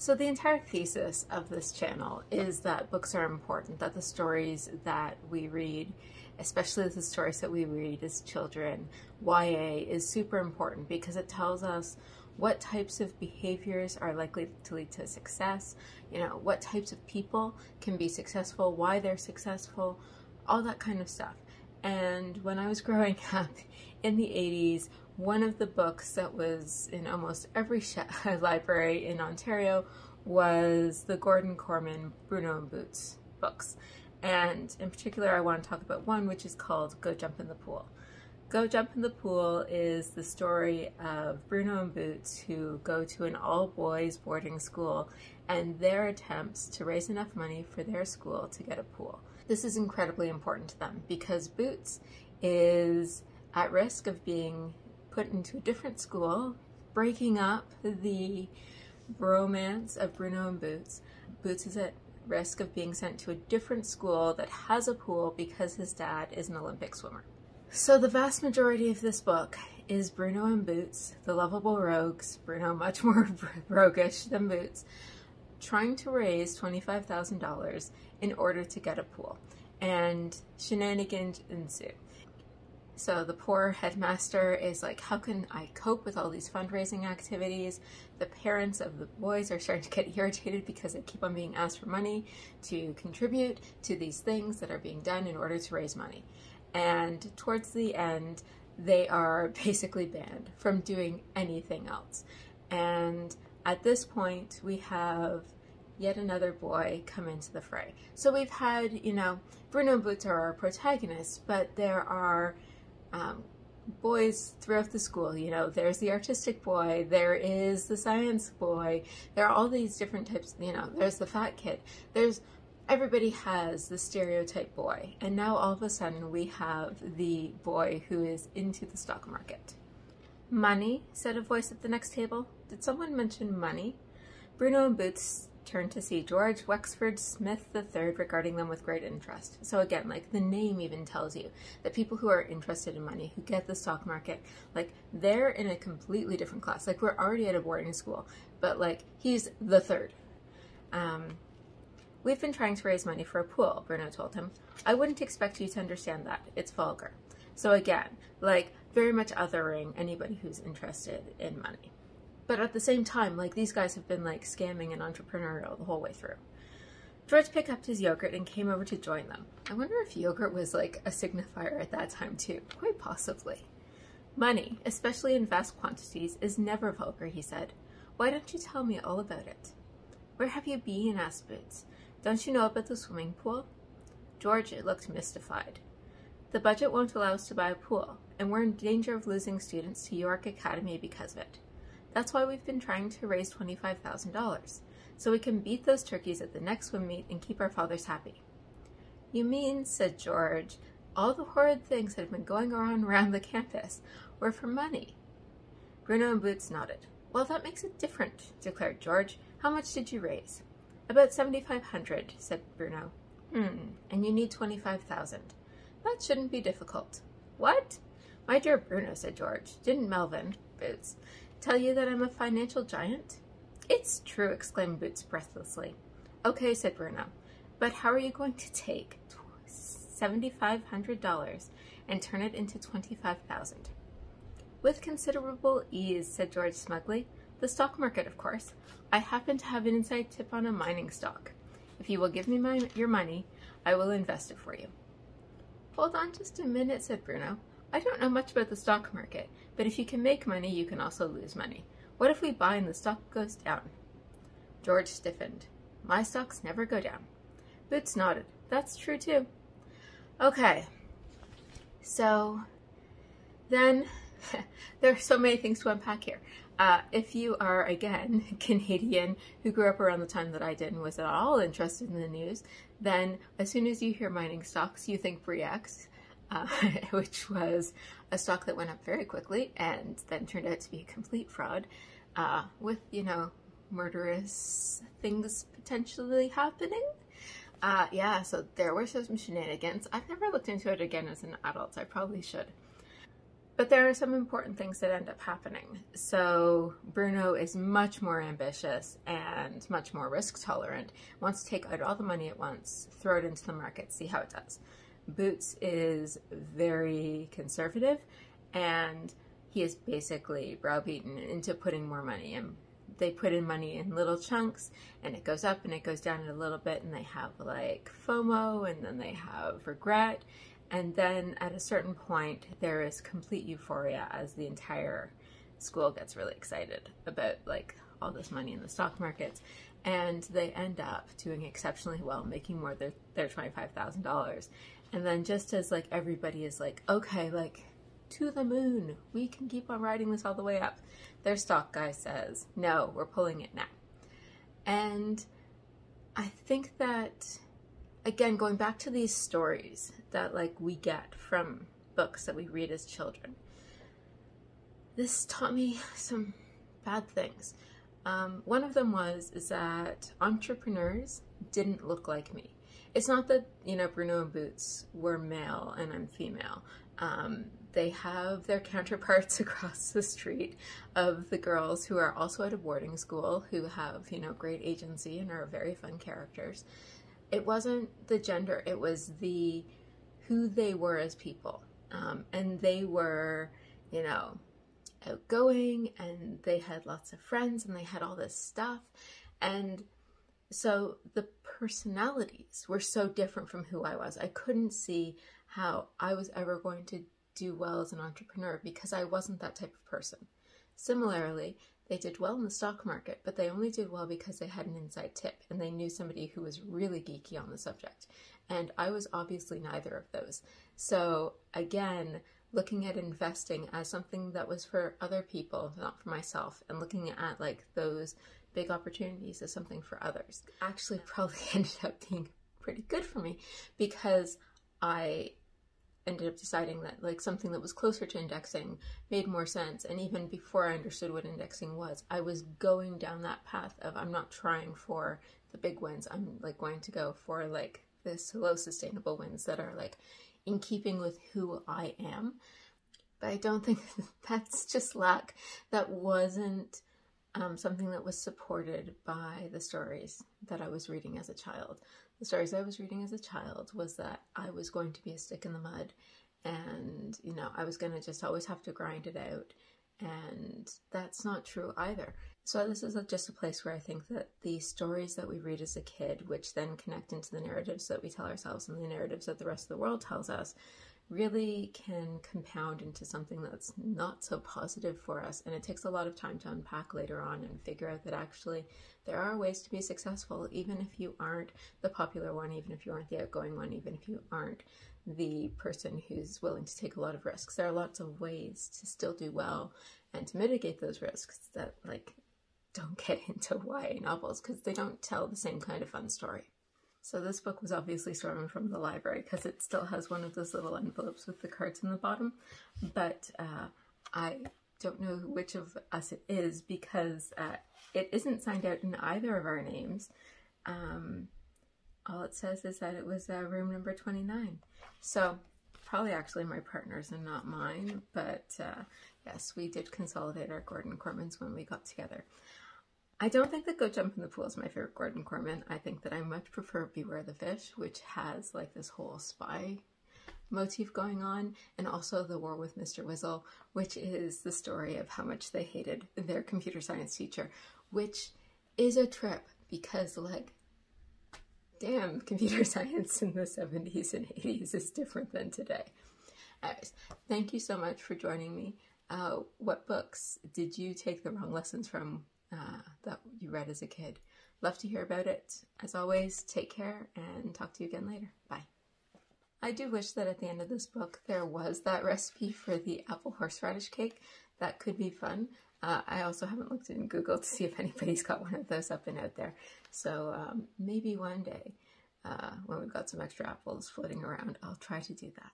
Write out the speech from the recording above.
So the entire thesis of this channel is that books are important, that the stories that we read, especially the stories that we read as children, YA is super important because it tells us what types of behaviors are likely to lead to success, you know, what types of people can be successful, why they're successful, all that kind of stuff. And when I was growing up in the 80s, one of the books that was in almost every library in Ontario was the Gordon Korman Bruno and Boots books. And in particular, I want to talk about one which is called Go Jump in the Pool. Go Jump in the Pool is the story of Bruno and Boots who go to an all-boys boarding school and their attempts to raise enough money for their school to get a pool. This is incredibly important to them because Boots is at risk of being put into a different school, breaking up the romance of Bruno and Boots. Boots is at risk of being sent to a different school that has a pool because his dad is an Olympic swimmer. So the vast majority of this book is Bruno and Boots, the lovable rogues, Bruno much more roguish than Boots, trying to raise $25,000 in order to get a pool. And shenanigans ensue. So the poor headmaster is like, how can I cope with all these fundraising activities? The parents of the boys are starting to get irritated because they keep on being asked for money to contribute to these things that are being done in order to raise money and towards the end they are basically banned from doing anything else. And at this point we have yet another boy come into the fray. So we've had, you know, Bruno and Boots are our protagonists, but there are um, boys throughout the school. You know, there's the artistic boy, there is the science boy, there are all these different types, you know, there's the fat kid. There's everybody has the stereotype boy, and now all of a sudden we have the boy who is into the stock market. Money, said a voice at the next table. Did someone mention money? Bruno and Boots turned to see George Wexford Smith III regarding them with great interest. So again, like the name even tells you that people who are interested in money, who get the stock market, like they're in a completely different class. Like we're already at a boarding school, but like he's the third. Um, We've been trying to raise money for a pool, Bruno told him. I wouldn't expect you to understand that. It's vulgar. So again, like very much othering anybody who's interested in money. But at the same time, like these guys have been like scamming and entrepreneurial the whole way through. George picked up his yogurt and came over to join them. I wonder if yogurt was like a signifier at that time too. Quite possibly. Money, especially in vast quantities, is never vulgar, he said. Why don't you tell me all about it? Where have you been? asked Boots. Don't you know about the swimming pool? George looked mystified. The budget won't allow us to buy a pool, and we're in danger of losing students to York Academy because of it. That's why we've been trying to raise $25,000, so we can beat those turkeys at the next swim meet and keep our fathers happy. You mean, said George, all the horrid things that have been going on around the campus were for money? Bruno and Boots nodded. Well, that makes it different, declared George. How much did you raise? About 7,500, said Bruno. Hmm, and you need 25,000. That shouldn't be difficult. What? My dear Bruno, said George, didn't Melvin, Boots, tell you that I'm a financial giant? It's true, exclaimed Boots breathlessly. Okay, said Bruno, but how are you going to take $7,500 and turn it into 25,000? With considerable ease, said George smugly. The stock market, of course. I happen to have an inside tip on a mining stock. If you will give me my, your money, I will invest it for you. Hold on just a minute, said Bruno. I don't know much about the stock market, but if you can make money, you can also lose money. What if we buy and the stock goes down? George stiffened. My stocks never go down. Boots nodded. That's true too. Okay. So then there are so many things to unpack here. Uh, if you are, again, Canadian who grew up around the time that I did and was at all interested in the news, then as soon as you hear mining stocks, you think Bre-X, uh, which was a stock that went up very quickly and then turned out to be a complete fraud uh, with, you know, murderous things potentially happening. Uh, yeah, so there were some shenanigans. I've never looked into it again as an adult, I probably should. But there are some important things that end up happening. So Bruno is much more ambitious and much more risk tolerant, wants to take out all the money at once, throw it into the market, see how it does. Boots is very conservative and he is basically browbeaten into putting more money in. They put in money in little chunks and it goes up and it goes down a little bit and they have like FOMO and then they have regret and then at a certain point, there is complete euphoria as the entire school gets really excited about like all this money in the stock markets. And they end up doing exceptionally well, making more than their $25,000. And then just as like everybody is like, okay, like to the moon, we can keep on riding this all the way up. Their stock guy says, no, we're pulling it now. And I think that again, going back to these stories that like we get from books that we read as children, this taught me some bad things. Um, one of them was is that entrepreneurs didn't look like me. It's not that you know Bruno and Boots were male and I'm female. Um, they have their counterparts across the street of the girls who are also at a boarding school who have you know great agency and are very fun characters it wasn't the gender, it was the who they were as people. Um, and they were, you know, outgoing and they had lots of friends and they had all this stuff. And so the personalities were so different from who I was. I couldn't see how I was ever going to do well as an entrepreneur because I wasn't that type of person. Similarly, they did well in the stock market, but they only did well because they had an inside tip and they knew somebody who was really geeky on the subject. And I was obviously neither of those. So again, looking at investing as something that was for other people, not for myself, and looking at like those big opportunities as something for others. Actually probably ended up being pretty good for me because I ended up deciding that like something that was closer to indexing made more sense. And even before i understood what indexing was i was going down that path of i'm not trying for the big wins. I'm like going to go for like the slow sustainable wins that are like in keeping with who i am. But i don't think that's just luck that wasn't um, something that was supported by the stories that I was reading as a child. The stories I was reading as a child was that I was going to be a stick in the mud and, you know, I was going to just always have to grind it out. And that's not true either. So, this is just a place where I think that the stories that we read as a kid, which then connect into the narratives that we tell ourselves and the narratives that the rest of the world tells us, really can compound into something that's not so positive for us. And it takes a lot of time to unpack later on and figure out that actually there are ways to be successful, even if you aren't the popular one, even if you aren't the outgoing one, even if you aren't the person who's willing to take a lot of risks. There are lots of ways to still do well and to mitigate those risks that, like, don't get into YA novels because they don't tell the same kind of fun story. So this book was obviously stolen from the library because it still has one of those little envelopes with the cards in the bottom. But uh, I don't know which of us it is because uh, it isn't signed out in either of our names. Um, all it says is that it was uh, room number 29. So probably actually my partner's and not mine, but uh, yes, we did consolidate our Gordon Kormans when we got together. I don't think that Go Jump in the Pool is my favorite Gordon Korman. I think that I much prefer Beware the Fish, which has like this whole spy motif going on, and also The War with Mr. Wizzle, which is the story of how much they hated their computer science teacher, which is a trip because like damn, computer science in the 70s and 80s is different than today. Anyways, thank you so much for joining me. Uh, what books did you take the wrong lessons from uh, that you read as a kid. Love to hear about it. As always, take care and talk to you again later. Bye. I do wish that at the end of this book there was that recipe for the apple horseradish cake. That could be fun. Uh, I also haven't looked in Google to see if anybody's got one of those up and out there. So um, maybe one day uh, when we've got some extra apples floating around, I'll try to do that.